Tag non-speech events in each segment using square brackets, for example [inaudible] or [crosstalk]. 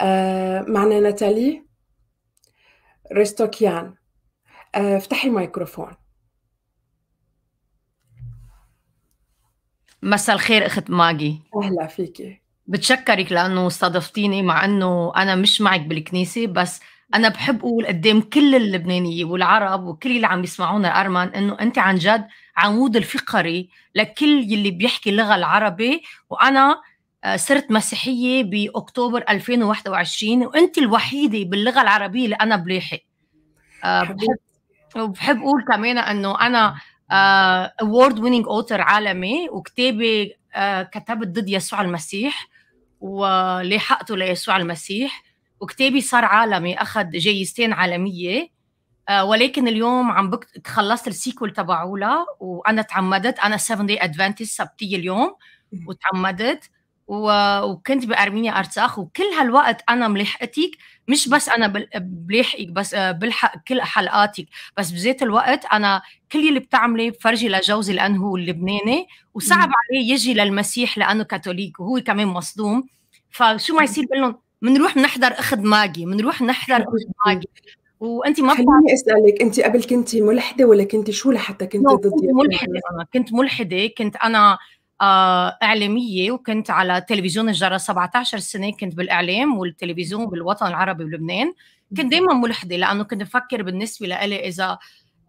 آه، معنا ناتالي ريستوكيان. آه، افتحي الميكروفون. مساء الخير أخت ماجي. أهلا فيكي. بتشكرك لأنه استضفتيني مع إنه أنا مش معك بالكنيسة بس أنا بحب أقول قدام كل اللبنانية والعرب وكل اللي عم يسمعونا الارمن إنه أنت عن جد عمود الفقري لكل يلي بيحكي اللغة العربي وأنا صرت مسيحية بأكتوبر 2021 وانت الوحيدة باللغة العربية اللي أنا بلاحق آه، بحب وبحب أقول كمان إنه أنا award winning author عالمي وكتابي كتبت ضد يسوع المسيح ولاحقته ليسوع المسيح وكتابي صار عالمي أخذ جايزتين عالمية. ولكن اليوم عم بك... خلصت ال sequel تبعولها وأنا تعمدت. أنا 7 day Adventist سبتية اليوم وتعمدت. وكنت بأرمينيا ارتاخ وكل هالوقت أنا ملحقتك مش بس أنا بلاحقك بس بلحق كل حلقاتك بس بذات الوقت أنا كل اللي بتعملي بفرجي لجوزي لأنه هو اللبناني وصعب عليه يجي للمسيح لأنه كاثوليك وهو كمان مصدوم. فشو ما يصير بقول لهم بنروح نحضر أخذ ماجي بنروح نحضر اخذ [laughs] ماجي. وأنت ما خليني أسألك أنت قبل كنتي ملحدة ولا كنتي شو لحتى كنتي ضد ملحدة أنا كنت ملحدة كنت أنا آه، إعلامية وكنت على تلفزيون الجرة 17 سنة كنت بالإعلام والتلفزيون بالوطن العربي بلبنان كنت دائما ملحدة لأنه كنت بفكر بالنسبة لإلي إذا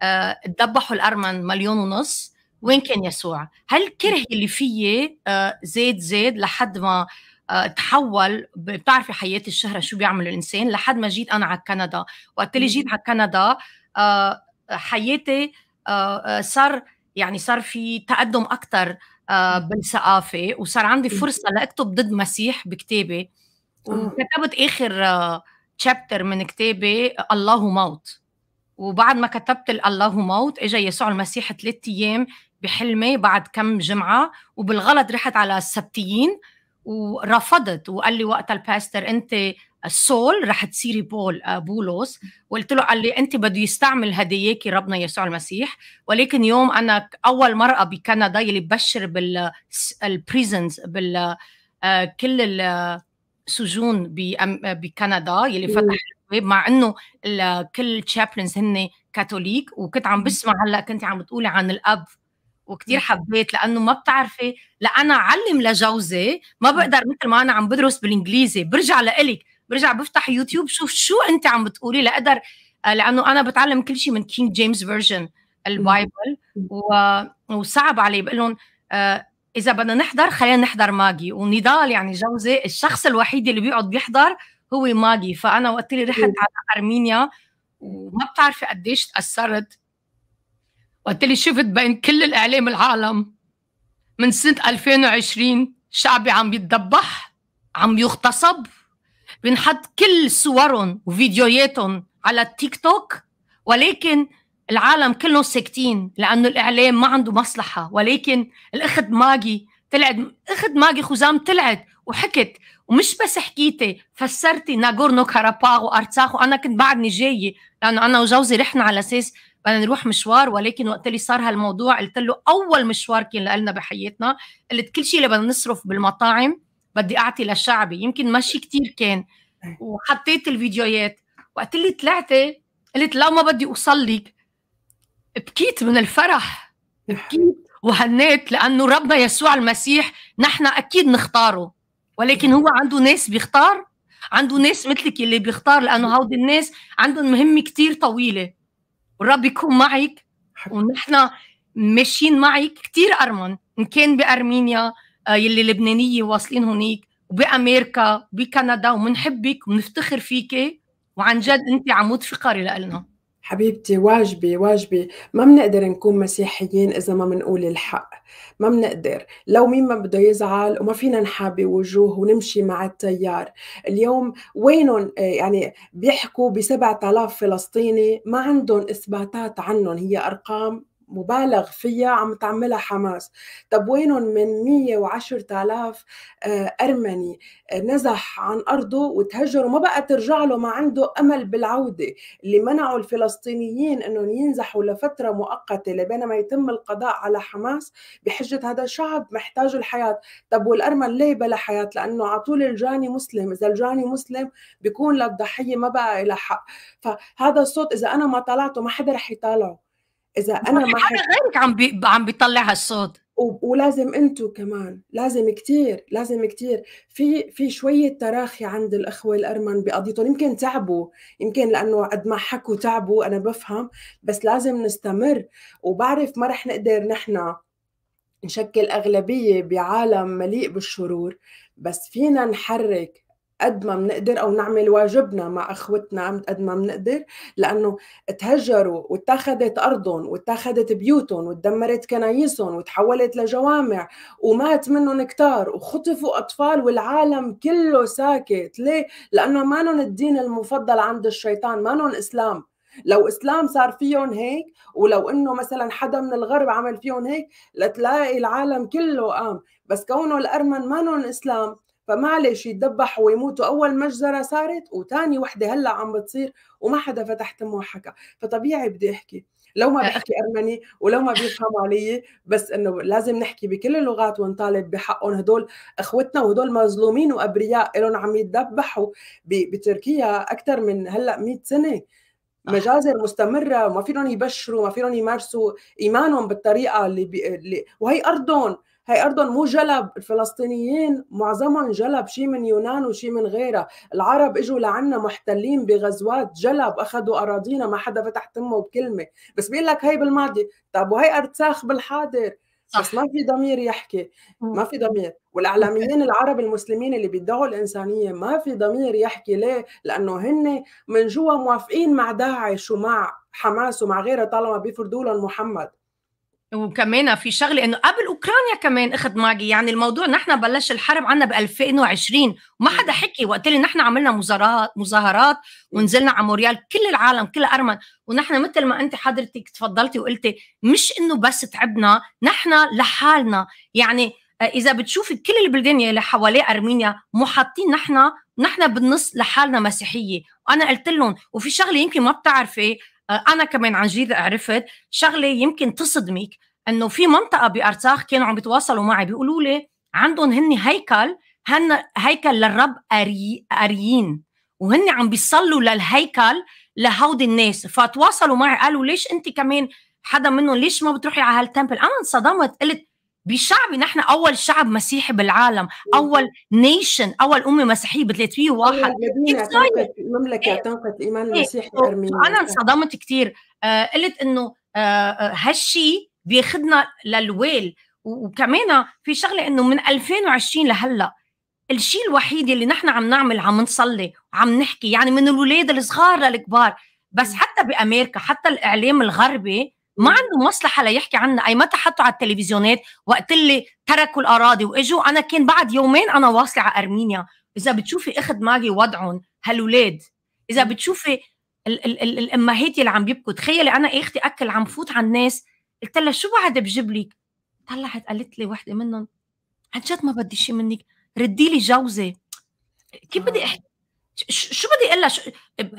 آه، ذبحوا الأرمن مليون ونص وين كان يسوع؟ هل الكره اللي فيي آه، زاد زاد لحد ما تحول بتعرفي حياة الشهرة شو بيعمل الإنسان؟ لحد ما جيت أنا على كندا. وقت اللي جيت على كندا حياتي صار يعني صار في تقدم أكثر آه، بالثقافة وصار عندي فرصة لأكتب ضد مسيح بكتابي آه. وكتبت آخر تشابتر من كتابي الله موت. وبعد ما كتبت الله موت اجى يسوع المسيح ثلاث أيام بحلمي بعد كم جمعة وبالغلط رحت على السبتيين ورفضت وقال لي وقتها الباستر أنت ال Saul رح تصيري بول آه، بولس وقلت له قال لي أنت بده يستعمل هدياكي ربنا يسوع المسيح. ولكن يوم أنا أول مرأة بكندا يلي ببشر بال prisons بال آه، كل السجون بكندا يلي فتح الباب. مع إنه كل chaplains هن كاثوليك. وكنت عم بسمع هلأ كنت عم بتقولي عن الأب. وكتير حبيت لأنه ما بتعرفي لأنا علم لجوزي. ما بقدر مثل ما أنا عم بدرس بالإنجليزي. برجع لإلك. برجع بفتح يوتيوب شوف شو أنت عم بتقولي لأقدر آه، لأنه أنا بتعلم كل شيء من King James Version ال Bible وصعب علي بقول لهم آه، إذا بدنا نحضر خلينا نحضر ماجي. ونضال يعني جوزي الشخص الوحيد اللي بيقعد بيحضر هو ماجي. فأنا وقت اللي رحت على أرمينيا وما بتعرفي قديش تأثرت وقت اللي شفت بين كل الأعلام العالم من سنة 2020 شعبي عم بيتذبح عم يغتصب. بنحط كل صورهم وفيديوهاتهم على التيك توك ولكن العالم كلهم ساكتين لأنه الإعلام ما عنده مصلحة. ولكن الأخت ماجي طلعت أخت ماجي خزام طلعت وحكت ومش بس حكيتي فسرتي ناغورنو كاراباغ وارتساخ وأنا كنت بعدني جاية لأنه أنا وجوزي رحنا على أساس بدنا نروح مشوار ولكن وقت اللي صار هالموضوع قلت له أول مشوار كان لنا بحياتنا قلت كل شيء اللي بدنا نصرف بالمطاعم بدي أعطي للشعبي يمكن ماشي كتير كان. وحطيت الفيديوهات. وقت اللي طلعتي قلت لا ما بدي اوصل لك بكيت من الفرح. بكيت وهنيت لأنه ربنا يسوع المسيح نحن أكيد نختاره. ولكن هو عنده ناس بيختار. عنده ناس مثلك اللي بيختار لأنه هودي الناس عندهم مهمة كتير طويلة. والرب يكون معك. ونحن ماشيين معك. كتير أرمن. إن كان بأرمينيا يلي لبنانية واصلين هونيك وبامريكا بكندا وبنحبك وبنفتخر فيكي وعن جد انت عمود فقري لنا حبيبتي واجبي واجبي ما بنقدر نكون مسيحيين إذا ما بنقول الحق. ما بنقدر لو مين ما بده يزعل وما فينا نحابي وجوه ونمشي مع التيار. اليوم وينهم؟ آه، يعني بيحكوا ب 7000 فلسطيني ما عندهم إثباتات عنهم. هي أرقام مبالغ فيها عم تعملها حماس. طب وينهم من 110 آلاف آه، أرمني آه، نزح عن أرضه وتهجر وما بقى ترجع له ما عنده أمل بالعودة. اللي منعوا الفلسطينيين أنهم ينزحوا لفترة مؤقتة لبينما يتم القضاء على حماس بحجة هذا الشعب محتاج الحياة. طب والأرمن ليه بلا حياة؟ لأنه على طول الجاني مسلم. إذا الجاني مسلم بيكون للضحية ما بقى لها حق. فهذا الصوت إذا أنا ما طلعته ما حدا رح يطالعه. إذا أنا ما حدا غيرك عم بي... عم بيطلع هالصوت ولازم أنتم كمان لازم كتير لازم كتير. في في شوية تراخي عند الأخوة الأرمن بقضيتهم يمكن تعبوا يمكن لأنه قد ما حكوا تعبوا أنا بفهم بس لازم نستمر. وبعرف ما رح نقدر نحن نشكل أغلبية بعالم مليء بالشرور بس فينا نحرك قد ما بنقدر أو نعمل واجبنا مع أخوتنا قد ما بنقدر لأنه تهجروا واتخذت أرضهم واتخذت بيوتهم وتدمرت كنايسهم وتحولت لجوامع ومات منهم كتار وخطفوا أطفال والعالم كله ساكت. ليه؟ لأنه مانن الدين المفضل عند الشيطان مانن إسلام. لو إسلام صار فيهم هيك ولو إنه مثلا حدا من الغرب عمل فيهم هيك لتلاقي العالم كله قام. بس كونه الأرمن مانن إسلام فمعلش يتذبحوا ويموتوا. أول مجزره صارت وثاني وحدة هلأ عم بتصير وما حدا فتح تمه وحكى. فطبيعي بدي أحكي. لو ما بحكي أرمني ولو ما بيفهموا علي بس إنه لازم نحكي بكل اللغات ونطالب بحقهم. هدول إخوتنا وهدول مظلومين وأبرياء لهم عم يتذبحوا بتركيا أكثر من هلأ 100 سنة. مجازر مستمرة وما فيهم يبشروا ما فيهم يمارسوا إيمانهم بالطريقة اللي, بي... اللي وهي ارضهم هي ارضهم مو جلب الفلسطينيين معظمهم جلب شيء من يونان وشيء من غيرها. العرب إجوا لعنا محتلين بغزوات جلب أخذوا أراضينا ما حدا فتح تمه بكلمة. بس بيقول لك هي بالماضي طب وهي ارتساخ بالحاضر. بس ما في ضمير يحكي ما في ضمير. والاعلاميين العرب المسلمين اللي بيدعوا الإنسانية ما في ضمير يحكي ليه؟ لأنه هن من جوا موافقين مع داعش ومع حماس ومع غيرها طالما بيفرضوا لهم محمد. وكمان في شغلة إنه قبل أوكرانيا كمان أخذ ماجي يعني الموضوع نحن بلش الحرب عنا ب 2020 وما حدا حكي. وقت اللي نحن عملنا مظاهرات مظاهرات ونزلنا على موريال كل العالم كل أرمن. ونحن مثل ما أنت حضرتك تفضلتي وقلتي مش إنه بس تعبنا نحن لحالنا. يعني آه، إذا بتشوفي كل البلدان اللي حواليه أرمينيا مو حاطين نحن نحن بالنص لحالنا مسيحية. وأنا قلت لهم وفي شغلة يمكن ما بتعرفي أنا كمان عن جديد عرفت شغلة يمكن تصدمك إنه في منطقة بارتاخ كانوا عم بيتواصلوا معي بيقولوا لي عندهم هن هيكل هن هيكل للرب أري أريين وهن عم بيصلوا للهيكل لهودي الناس. فتواصلوا معي قالوا ليش أنت كمان حدا منهم ليش ما بتروحي على هالتمبل؟ أنا انصدمت قلت بشعبي نحن أول شعب مسيحي بالعالم أول نيشن أول أمة مسيحية ب 301 مملكة تنقذ الايمان إيه، المسيحي الارميني أنا انصدمت كثير آه قلت إنه آه, آه، هالشيء بياخذنا للويل. وكمان في شغلة إنه من 2020 لهلأ الشيء الوحيد اللي نحن عم نعمل عم نصلي وعم نحكي يعني من الولاد الصغار للكبار. بس حتى بأمريكا حتى الإعلام الغربي ما عنده مصلحة ليحكي عنا أي متى حطوا على التلفزيونات وقت اللي تركوا الأراضي وإجوا أنا كان بعد يومين أنا واصلة على أرمينيا. إذا بتشوفي أخت ماجي وضعهم هالولاد. إذا بتشوفي ال- ال- ال- الأمهات اللي عم بيبكوا تخيلي أنا أختي أكل عم فوت على الناس. قلت لها شو بعد بجيب لك؟ طلعت قالت لي وحدة منهم عن جد ما بدي شيء منك ردي لي جوزي كيف بدي أحكي شو بدي أقول لها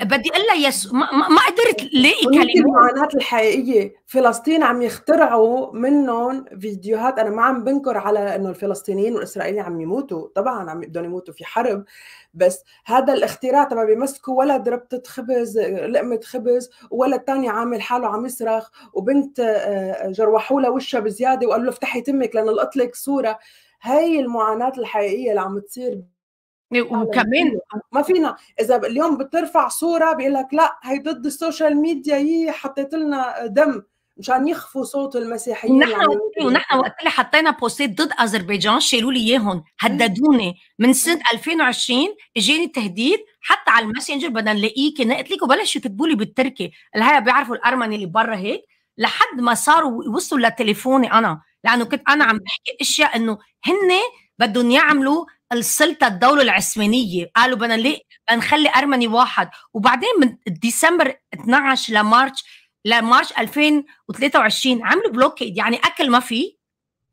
بدي أقول لها بس ما, ما قدرت لاقي كلمات المعاناة الحقيقية فلسطين عم يخترعوا منهم فيديوهات أنا ما عم بنكر على إنه الفلسطينيين والإسرائيليين عم يموتوا طبعا عم بدهم يموتوا في حرب بس هذا الاختراع تبع بيمسكوا ولد ربطة خبز لقمة خبز وولد تاني عامل حاله عم يصرخ وبنت آه، جروحوا لها وشها بزيادة وقالوا له افتحي تمك لنلقط لك صورة. هاي المعاناة الحقيقية اللي عم تصير وكمان ما فينا. إذا اليوم بترفع صورة بيقول لك لا هي ضد ال social media هي حطيت لنا دم مشان يخفوا صوت المسيحيين ونحن ونحن وقت اللي حطينا بوستات ضد أذربيجان شالوا لي إياهم هددوني. من سنة 2020 إجاني تهديد حتى على ال Messenger بدنا نلاقيك نقتلك وبلشوا يكتبوا لي بالتركي. الهيا بيعرفوا الأرمني اللي برا هيك لحد ما صاروا وصلوا لتليفوني أنا. لأنه كنت أنا عم بحكي أشياء إنه هن بدهم يعملوا السلطة الدولة العثمانية. قالوا بدنا نلاقي نخلي أرمني واحد. وبعدين من ديسمبر 12 ل March ل March 2023 عملوا blockade. يعني أكل ما في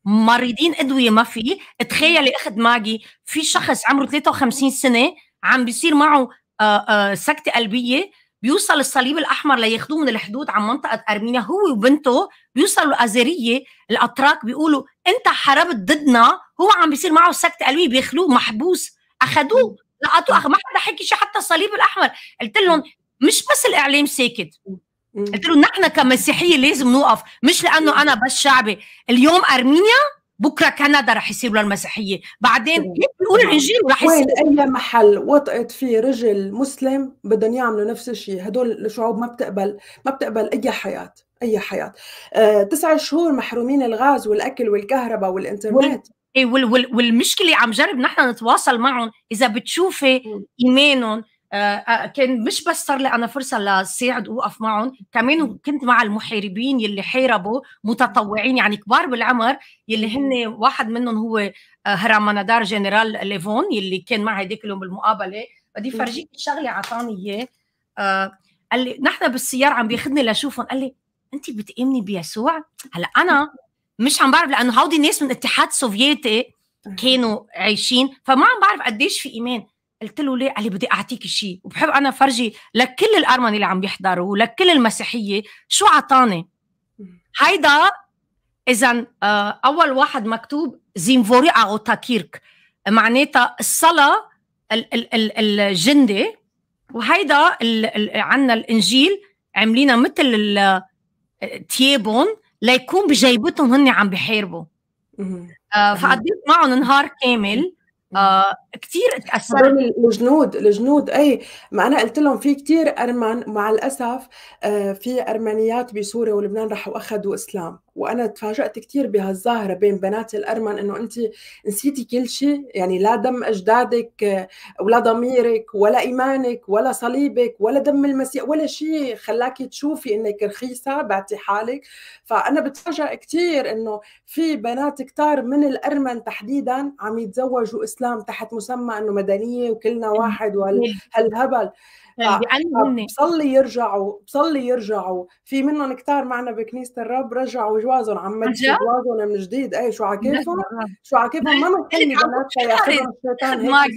مريضين أدوية ما في. تخيلي أخت ماجي في شخص عمره 53 سنة عم بيصير معه آآ آآ سكتة قلبية. بيوصل الصليب الأحمر لياخذوه من الحدود عن منطقة أرمينيا. هو وبنته بيوصلوا الأزرية الأتراك بيقولوا أنت حاربت ضدنا. هو عم بيصير معه سكته قلبيه بياخذوه محبوس. اخذوه لقطوه. ما حدا حكي شيء حتى الصليب الأحمر. قلت لهم مش بس الإعلام ساكت. قلت له نحن كمسيحية لازم نوقف. مش لأنه أنا بس شعبي. اليوم أرمينيا بكرة كندا رح يصير للمسيحيه بعدين كيف بيقول الانجيل ورح يصير وين أي محل وطئت فيه رجل مسلم بدهم يعملوا نفس الشيء؟ هدول الشعوب ما بتقبل ما بتقبل أي حياة أي حياة. آه، تسع شهور محرومين الغاز والأكل والكهرباء والإنترنت. وال وال والمشكلة عم جرب نحن نتواصل معهم إذا بتشوفي ايمانهم كان مش بس صار لي أنا فرصة لساعد وأوقف معهم كمان كنت مع المحاربين يلي حاربوا متطوعين يعني كبار بالعمر يلي هن واحد منهم هو Հրամանատար جنرال ليفون يلي كان معي هديك اليوم بالمقابلة. بدي فرجيك شغلة اعطاني إياه. آه قال لي نحن بالسيارة عم بياخذني لشوفهم. قال لي أنت بتآمني بيسوع؟ هلأ أنا مش عم بعرف لأنه هودي الناس من الاتحاد السوفيتي كانوا عايشين فما عم بعرف قديش في إيمان. قلت له ليه؟ قال لي بدي أعطيك شيء. وبحب أنا فرجي لكل الارمن اللي عم بيحضروا ولكل المسيحية شو عطاني هيدا اذا أول واحد مكتوب زيمفوري اوتاكيرك معناتها الصلاة ال ال ال الجندي وهيدا عندنا الإنجيل عاملينها مثل تيابهم ليكون بجيبتهم هن عم بيحاربوا آه فقضيت معهم نهار كامل. آه كثير تاثرت الجنود الجنود أي ما أنا قلت لهم في كثير أرمن مع الأسف آه في أرمنيات بسوريا ولبنان راحوا أخذوا إسلام. وأنا تفاجأت كثير بهالظاهرة بين بنات الأرمن إنه أنت نسيتي كل شيء. يعني لا دم أجدادك ولا ضميرك ولا إيمانك ولا صليبك ولا دم المسيح ولا شيء. خلاكي تشوفي إنك رخيصة بعتي حالك. فأنا بتفاجئ كثير إنه في بنات كتار من الأرمن تحديدا عم يتزوجوا إسلام تحت مسمى إنه مدنية وكلنا واحد وهالهبل بصلي يرجعوا بصلي يرجعوا. في منهم كتار معنا بكنيسة الرب رجعوا جوازهم عم جوازهم من جديد. اي شو عكيفهم شو عكيفهم ما مخلي بناتها ياخذهم الشيطان. هيك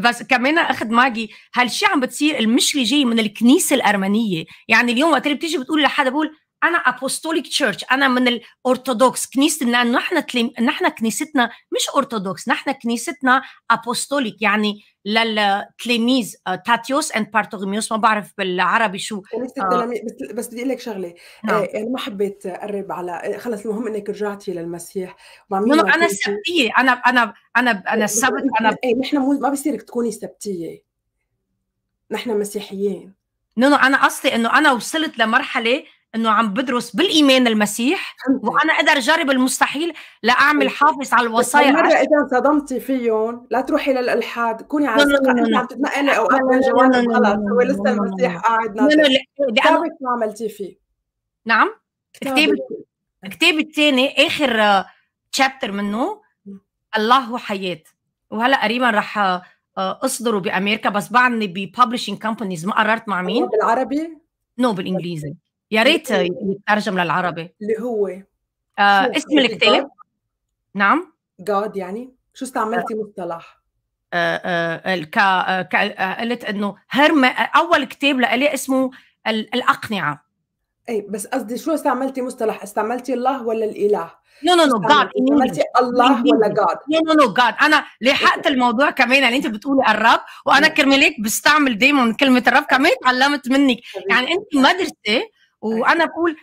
بس كمان أخت ماجي. هالشيء عم بتصير المشكلة جاي من الكنيسة الأرمنية. يعني اليوم وقت اللي بتيجي بتقول لحدا بقول أنا Apostolic Church أنا من الارثوذكس كنيسه لأنه نحن تلم... نحن كنيستنا مش ارثوذكس نحن كنيستنا Apostolic يعني للتلاميذ تاتيوس and بارتوغيميوس ما بعرف بالعربي شو التلاميذ بس بدي أقول لك شغله نعم. آه يعني ما حبيت أقرب على خلص المهم إنك رجعتي للمسيح مع مين أنا سبتية أنا أنا أنا أنا السبت أنا إيه نحن مو ما بصيرك تكوني سبتية. نحن مسيحيين. no no أنا قصدي إنه أنا وصلت لمرحلة إنه عم بدرس بالإيمان المسيح وأنا أقدر اجرب المستحيل لاعمل حافظ على الوصايا. مرة إذا انصدمتي فيهم لا تروحي للألحاد كوني على ثقه انت عم تتنقلي اوقات بين جوانب غلط. هو لسه المسيح قاعد ناطر كتابك ما عملتي فيه. نعم. كتاب الكتاب الثاني آخر chapter منه الله هو حياة. وهلا قريبا رح أصدره بأمريكا بس بعدني ب publishing companies ما قررت مع مين. بالعربي؟ no no, بالإنجليزي. يا ريت يترجم للعربي. اللي هو آه اسم الكتاب نعم. God يعني. شو استعملتي مصطلح؟ آه آه ك آه قلت إنه هرم أول كتاب لإلي اسمه الأقنعة. أي بس قصدي شو استعملتي مصطلح؟ استعملتي الله ولا الإله؟ no no no God استعملتي؟ الله ولا God no no no God أنا لحقت الموضوع كمان يعني أنت بتقولي الرب وأنا كرمالك بستعمل دايما كلمة الرب كمان تعلمت منك. يعني أنت مدرسة وأنا بقول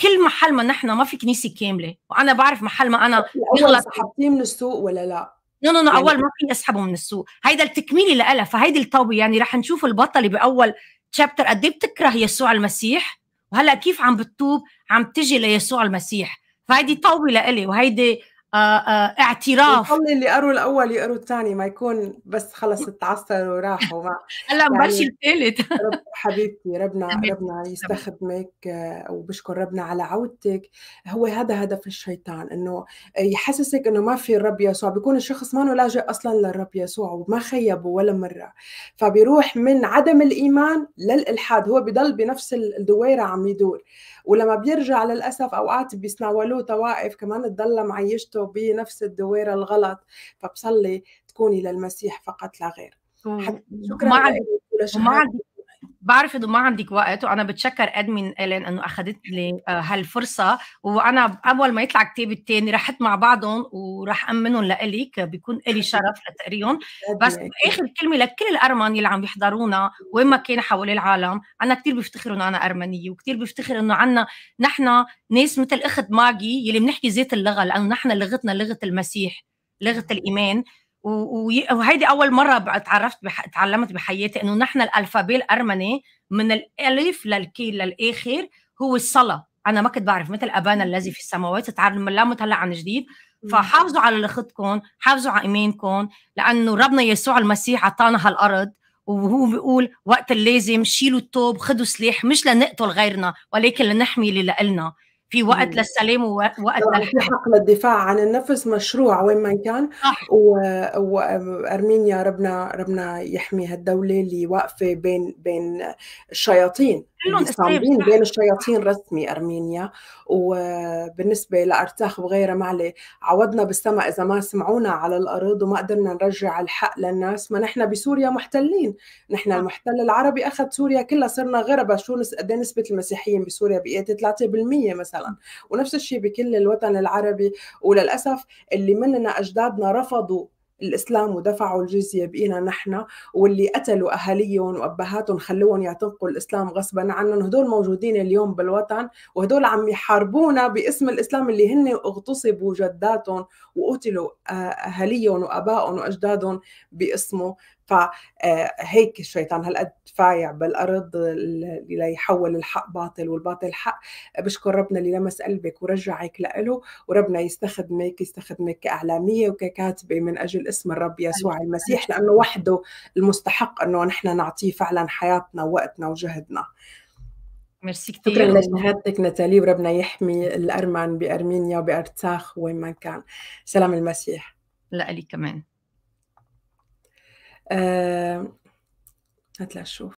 كل محل ما نحن ما في كنيسة كاملة وأنا بعرف محل ما أنا بغلط سحبتيه من السوق ولا لا؟ no no no أول ما في أسحبه من السوق. هيدا التكميلي لها فهيدي التوبه يعني رح نشوف البطلة بأول chapter قد إيه بتكره يسوع المسيح وهلأ كيف عم بتتوب عم تجي ليسوع المسيح. فهيدي توبه لإلي وهيدي اعتراف. نصلي اللي قروا الأول يقروا الثاني ما يكون بس خلص تعثروا وراحوا [laughs] ما هلأ مبلش يعني الثالث [laughs] رب حبيبتي ربنا. ربنا يستخدمك آه، وبشكر ربنا على عودتك. هو هذا هدف الشيطان إنه يحسسك إنه ما في الرب يسوع. بيكون الشخص ما لاجئ أصلا للرب يسوع وما خيبه ولا مرة. فبيروح من عدم الإيمان للإلحاد. هو بضل بنفس الدويرة عم يدور. ولما بيرجع للأسف أوقات بيسناولوه طوائف. كمان تضل معيشته بنفس الدويرة الغلط فبصلي تكوني للمسيح فقط لا غير. شكرا وما عندك بعرف إنه ما عندك وقت وأنا بتشكر أدمن الين إنه اخذت لي آه، هالفرصة. وأنا أول ما يطلع كتاب الثاني رحت مع بعضهم وراح أمنهم لإلك. بيكون لي [laughs] شرف لتقريهم. بس آخر كلمة لكل الأرمن اللي عم يحضرونا وين ما كان حول العالم أنا كثير بفتخر إنه أنا أرمنية وكثير بفتخر إنه عنا نحن ناس مثل أخت ماجي يلي بنحكي ذات اللغة لأنه نحن لغتنا لغة المسيح لغة الإيمان. وهيدي أول مرة تعرفت بح... تعلمت بحياتي إنه نحن الالفابيه الارمني من الألف للكي للآخر هو الصلاة. أنا ما كنت بعرف مثل أبانا الذي في السماوات تعلمت هلا عن جديد. فحافظوا على لغتكم حافظوا على إيمانكم لأنه ربنا يسوع المسيح أعطانا هالأرض وهو بيقول وقت اللازم شيلوا التوب خذوا سلاح مش لنقتل غيرنا ولكن لنحمي اللي لنا في وقت للسلام ووقت للحق في حق للدفاع عن النفس مشروع وين ما كان. صح. وارمينيا ربنا ربنا يحمي هالدولة اللي واقفة بين بين الشياطين صامدين بين الشياطين رسمي أرمينيا. وبالنسبة لارتاخ وغيرها معلي عودنا بالسماء إذا ما سمعونا على الأرض وما قدرنا نرجع الحق للناس. ما نحن بسوريا محتلين. نحن المحتل العربي أخذ سوريا كلها. صرنا غربة. شو قد إيه نسبة المسيحيين بسوريا؟ بقيت 3% مثلا. ونفس الشيء بكل الوطن العربي. وللأسف اللي مننا أجدادنا رفضوا الإسلام ودفعوا الجزية بقينا نحن واللي قتلوا أهاليهم وأبهاتهم خلوهم يعتنقوا الإسلام غصبا عنهم. هدول موجودين اليوم بالوطن وهدول عم يحاربونا باسم الإسلام اللي هن اغتصبوا جداتهم وقتلوا آه، أهاليهم وأبائهم وأجدادهم باسمه. فهيك الشيطان هالقد فايع بالأرض ليحول الحق باطل والباطل حق. بشكر ربنا اللي لمس قلبك ورجعك لإله وربنا يستخدمك يستخدمك كإعلامية وككاتبة من أجل اسم الرب يسوع المسيح لأنه وحده المستحق إنه نحن نعطيه فعلا حياتنا ووقتنا وجهدنا. ميرسي كثير شكرا لشهادتك نتالي وربنا يحمي الارمن بأرمينيا وبارتساخ وين ما كان. سلام المسيح. لألي كمان. Euh... Atlas chauffe.